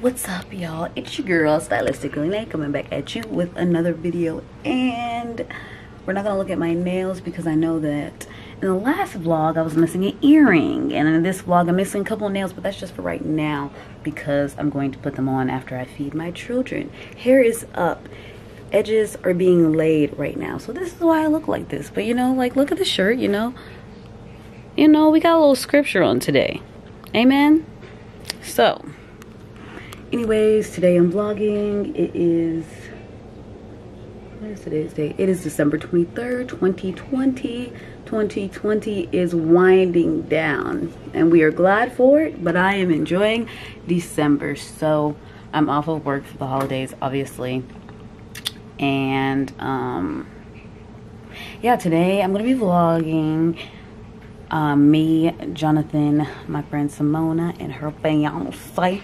what's up y'all? It's your girl stylistically coming back at you with another video. And we're not gonna look at my nails because i know that in the last vlog i was missing an earring. And in this vlog i'm missing a couple of nails but that's just for right now because i'm going to put them on after i feed my children. Hair is up. Edges are being laid right now. So this is why i look like this. But you know like look at the shirt you know. You know we got a little scripture on today. Amen? So anyways today i'm vlogging. It is what is today's date? It is december 23rd 2020 2020 is winding down and we are glad for it but i am enjoying december. So i'm off of work for the holidays obviously and um yeah today i'm gonna be vlogging um, me, Jonathan, my friend Simona, and her fiance.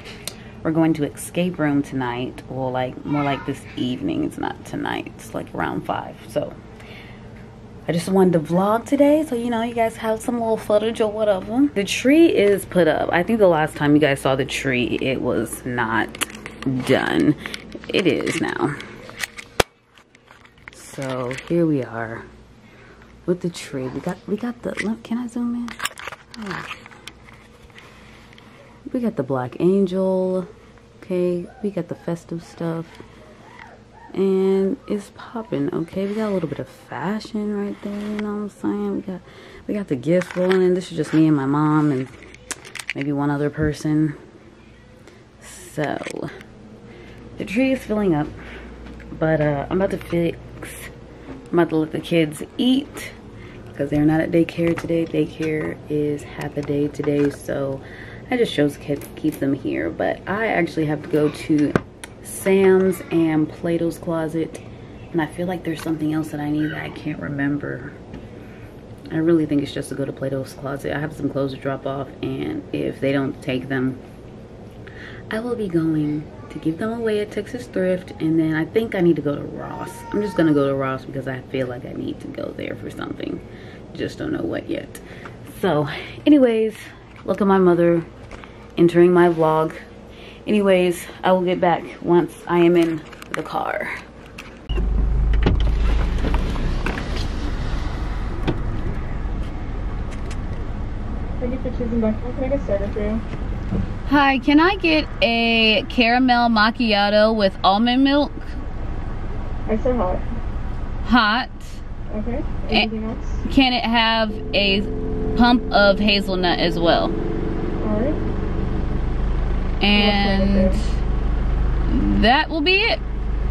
We're going to escape room tonight. or like more like this evening. It's not tonight. It's like around five. So I just wanted to vlog today, so you know you guys have some little footage or whatever. The tree is put up. I think the last time you guys saw the tree, it was not done. It is now. So here we are with the tree. We got we got the can I zoom in? Oh. We got the black angel. Okay, we got the festive stuff. And it's popping, okay? We got a little bit of fashion right there, you know what I'm saying? We got we got the gifts rolling in. This is just me and my mom and maybe one other person. So the tree is filling up. But uh I'm about to fix I'm about to let the kids eat because they're not at daycare today. Daycare is half a day today, so I just chose to keep them here. But I actually have to go to Sam's and Plato's Closet, and I feel like there's something else that I need that I can't remember. I really think it's just to go to Plato's Closet. I have some clothes to drop off, and if they don't take them, I will be going to give them away at Texas Thrift and then I think I need to go to Ross. I'm just gonna go to Ross because I feel like I need to go there for something. Just don't know what yet. So anyways, look at my mother entering my vlog. Anyways, I will get back once I am in the car. Thank you for choosing Can I get started? Hi, can I get a caramel macchiato with almond milk? I said hot. Hot. Okay. Eh, Anything and else? Can it have a pump of hazelnut as well? Alright. And that will be it.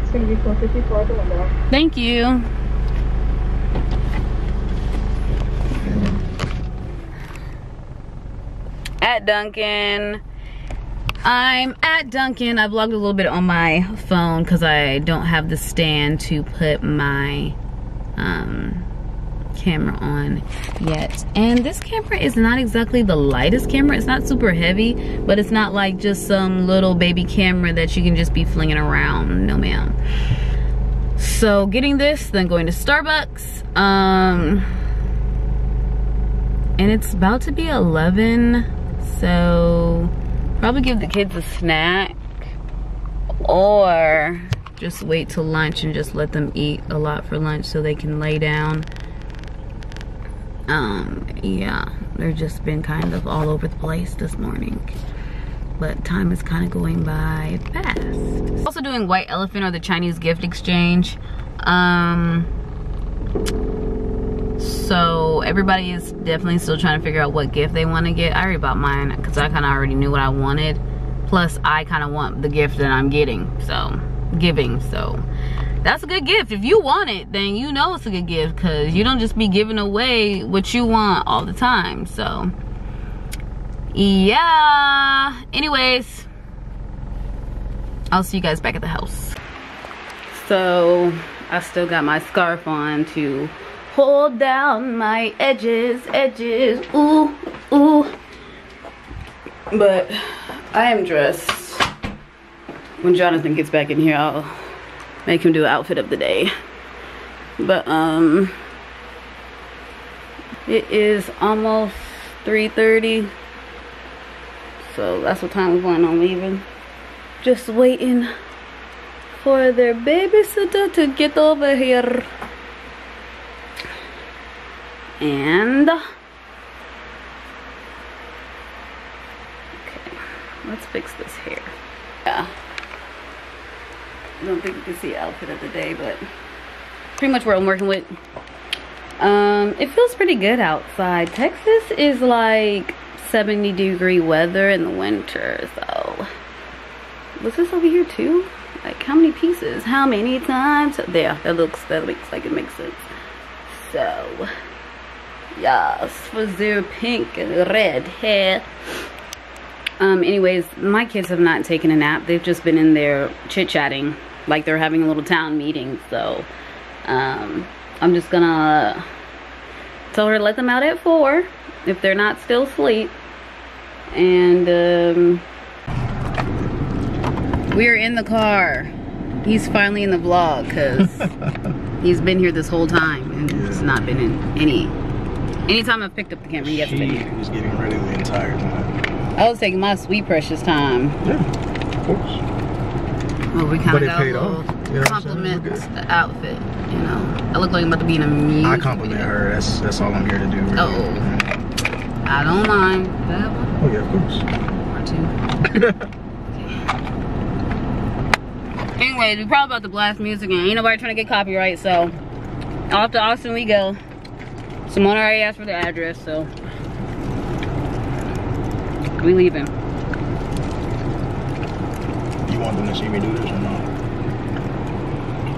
It's gonna be 454 at the window. Thank you. At Dunkin'. I'm at Dunkin'. I vlogged a little bit on my phone because I don't have the stand to put my um, camera on yet. And this camera is not exactly the lightest camera. It's not super heavy, but it's not like just some little baby camera that you can just be flinging around. No, ma'am. So getting this, then going to Starbucks. Um, and it's about to be 11, so Probably give the kids a snack or just wait till lunch and just let them eat a lot for lunch so they can lay down. Um, yeah, they're just been kind of all over the place this morning. But time is kind of going by fast. Also doing White Elephant or the Chinese gift exchange. Um, so everybody is definitely still trying to figure out what gift they want to get i already bought mine because i kind of already knew what i wanted plus i kind of want the gift that i'm getting so giving so that's a good gift. If you want it then you know it's a good gift because you don't just be giving away what you want all the time so. Yeah. Anyways i'll see you guys back at the house. So i still got my scarf on to hold down my edges, edges, ooh, ooh. But I am dressed. When Jonathan gets back in here, I'll make him do outfit of the day. But, um, it is almost 3.30. So that's what time we plan on leaving. just waiting for their babysitter to get over here. And okay, let's fix this hair. Yeah. I don't think you can see outfit of the day, but pretty much what I'm working with. Um, it feels pretty good outside. Texas is like 70 degree weather in the winter, so was this over here too? Like how many pieces? How many times? There, that looks that looks like it makes sense. So yes, for their pink and red hair. Um, anyways, my kids have not taken a nap. They've just been in there chit-chatting like they're having a little town meeting. So um, I'm just gonna tell her to let them out at four if they're not still asleep. And um, we're in the car. He's finally in the vlog because he's been here this whole time and it's not been in any. Anytime I've picked up the camera, he has been here. He was getting ready the entire time. I was taking my sweet precious time. Yeah, of course. Well, we kind of got a little you know compliment the outfit. You know, I look like I'm about to be in a music I compliment video. her. That's that's all I'm here to do. Really. Oh, I don't mind that one. Oh yeah, of course. Or two. Anyways, we probably about to blast music and ain't nobody trying to get copyright, so off to Austin we go. Simone already asked for the address, so we leaving. You want them to see me do this or not?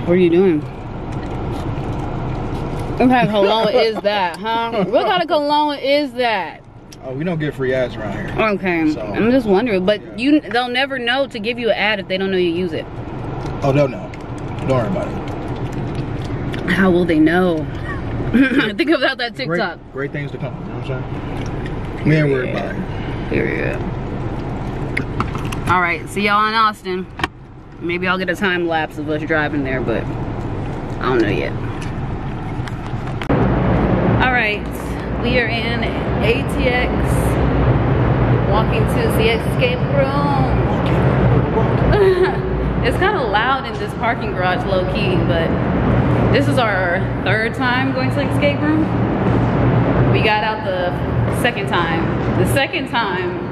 What are you doing? What kind of cologne is that, huh? What kind of cologne is that? Oh, we don't get free ads around here. Okay, so, I'm just wondering, but yeah. you they'll never know to give you an ad if they don't know you use it. Oh, they'll know. Don't worry about it. How will they know? Think about that TikTok. Great, great, things to come. You know what I'm saying? We ain't worried about it. Period. All right, see y'all in Austin. Maybe I'll get a time lapse of us driving there, but I don't know yet. All right, we are in ATX, walking to the escape room. It's kind of loud in this parking garage low key, but this is our third time going to the escape room. We got out the second time. The second time,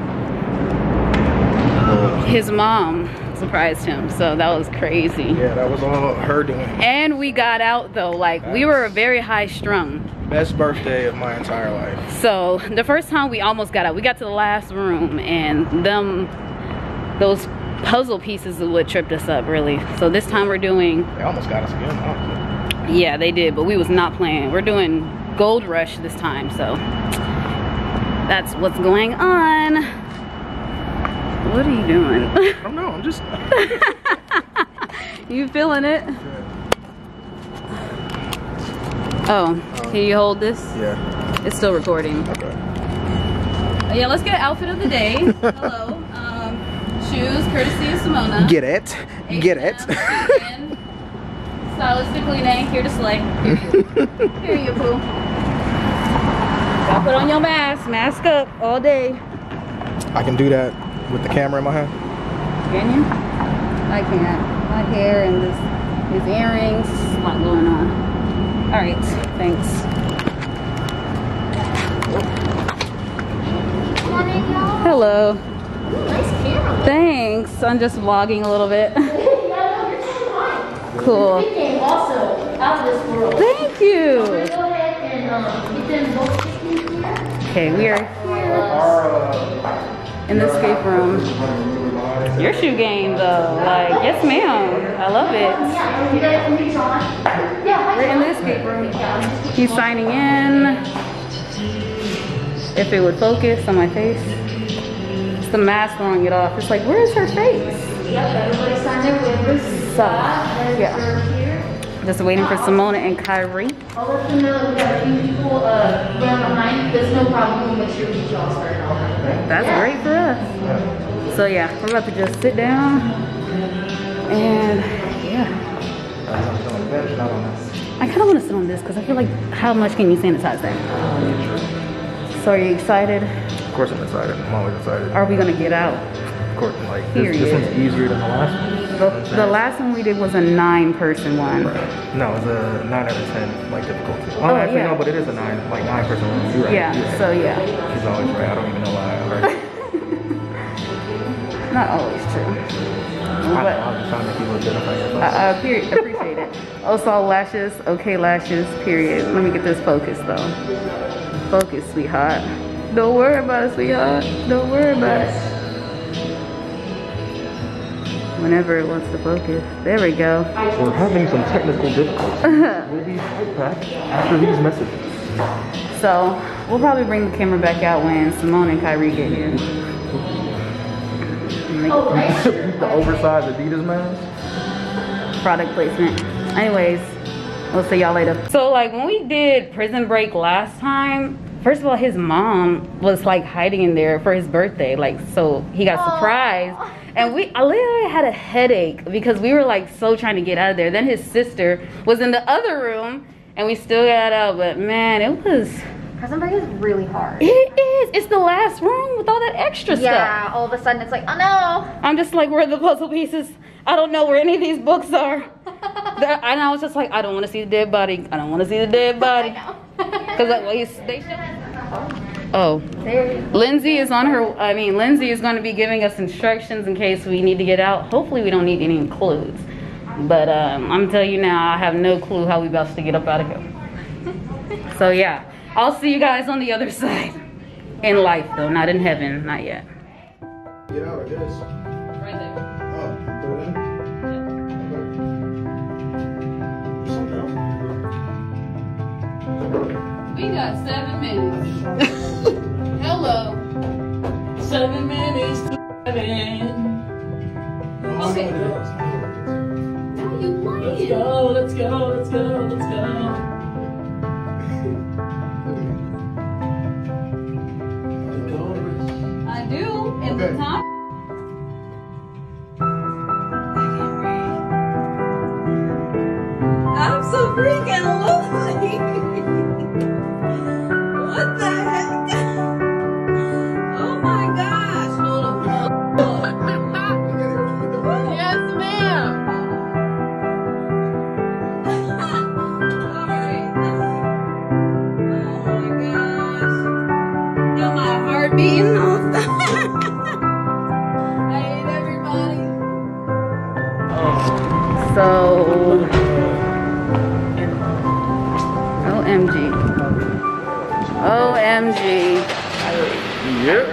his mom surprised him, so that was crazy. Yeah, that was all her doing. And we got out though, like That's we were very high strung. Best birthday of my entire life. So the first time we almost got out, we got to the last room and them, those puzzle pieces of what tripped us up really so this time we're doing they almost got us again yeah they did but we was not playing we're doing gold rush this time so that's what's going on what are you doing i don't know i'm just you feeling it oh um, can you hold this yeah it's still recording okay yeah let's get outfit of the day hello shoes, courtesy of Simona. Get it. Get it. Stylistically Nayy, here to slay. here you poo. Gotta put on your mask, mask up all day. I can do that with the camera in my hand. Can you? I can't. My hair and this, these earrings, a lot going on. All right, thanks. Hello. Nice camera. Thanks. I'm just vlogging a little bit. cool. Also, out of this world. Thank you. Okay, we are in the escape room. Your shoe game though, like, yes ma'am. I love it. We're in the escape room. He's signing in. If it would focus on my face It's the mask throwing it off. It's like, where is her face? Yep, everybody signed their waivers. So, yeah. Just waiting for Simona and Kyrie. I'll let them know we got a few people uh, running behind. There's no problem. We'll make sure we get you all started all right? That's yeah. great for us. So yeah, we're about to just sit down and yeah. I kind of want to sit on this because I feel like how much can you sanitize that? So are you excited? Of course I'm excited. I'm always excited. Are we gonna get out? Of course, like this, this one's easier than the last one. The, the last one we did was a nine person one. No, it's a nine out of ten, like difficulty. Oh, Oh, actually yeah. no, but it is a nine, like nine person one. You're right. Yeah, you're right. so yeah. She's always right. I don't even know why. Right. Not always true. I But I'm just trying to make you identify yourself. I, I appreciate it. Oh, also lashes, okay lashes, period. Let me get this focus though. Focus, sweetheart. Don't worry about it, sweetheart. Don't worry about it. Whenever it wants to focus. There we go. We're having some technical difficulties. we'll be right back after these messages. So we'll probably bring the camera back out when Simone and Kyrie get here. Make Oh, right. the oversized Adidas mask. product placement. Anyways, we'll see y'all later. So like when we did prison break last time, first of all, his mom was like hiding in there for his birthday. Like so he got surprised. And we I literally had a headache because we were like so trying to get out of there. Then his sister was in the other room and we still got out, but man, it was Prison break is really hard. it is. It's the last room with all that extra stuff. Yeah, all of a sudden it's like, oh no. I'm just like, where are the puzzle pieces? I don't know where any of these books are. And I was just like, I don't want to see the dead body. I don't want to see the dead body. Because like, well, he's, they Oh, Lindsay is on her. I mean, Lindsay is going to be giving us instructions in case we need to get out. Hopefully, we don't need any clues. But um, I'm telling you now, I have no clue how we about to get up out of here. So yeah, I'll see you guys on the other side. In life, though, not in heaven, not yet. Get out, I got seven minutes. Hello. Seven minutes to seven. Okay. My heart. I hate everybody. So, OMG. OMG. Yep.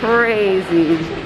Crazy.